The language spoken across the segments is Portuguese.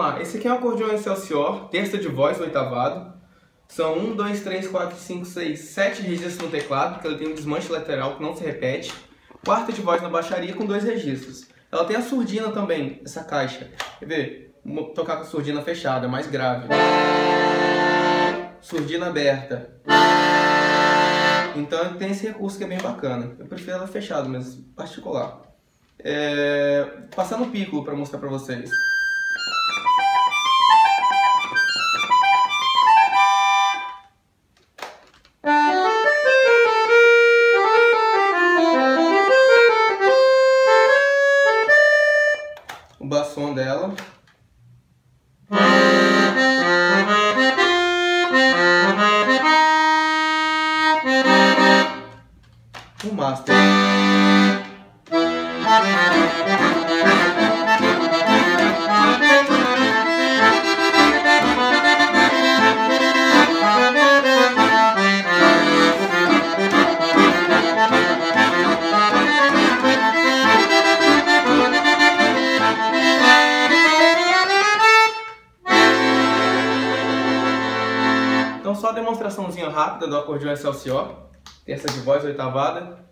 aqui é um acordeão Excelsior, terça de voz, oitavado. São 1, 2, 3, 4, 5, 6, 7 registros no teclado, porque ele tem um desmanche lateral que não se repete. Quarta de voz na baixaria com dois registros. Ela tem a surdina também, essa caixa. Quer ver? Vou tocar com a surdina fechada, mais grave. Surdina aberta. Então tem esse recurso que é bem bacana. Eu prefiro ela fechada, mas particular. É... Passando o pico para mostrar para vocês. Bassom dela. O master. Então só a demonstraçãozinha rápida do acordeão Excelsior. Terça de voz, oitavada.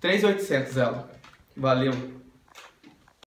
3.800 ela. Valeu!